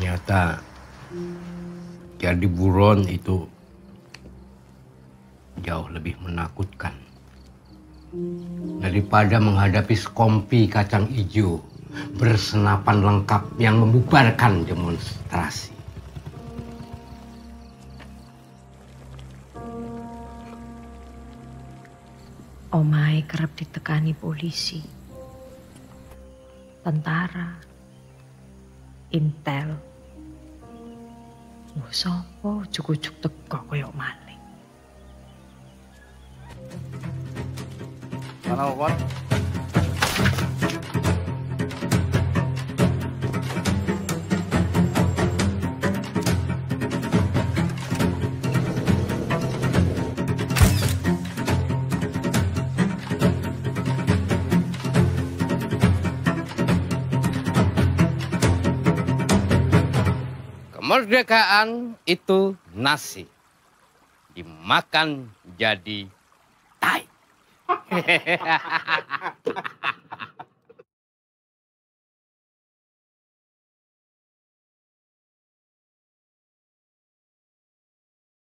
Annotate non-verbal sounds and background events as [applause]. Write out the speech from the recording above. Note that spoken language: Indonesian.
Ternyata jadi buron itu jauh lebih menakutkan daripada menghadapi sekompi kacang hijau bersenapan lengkap yang membubarkan demonstrasi. Omai kerap ditekani polisi, tentara, intel. Lho sapa jugujug teko kaya maling. Ana apa? Kemerdekaan itu nasi. Dimakan jadi tai. [laughs]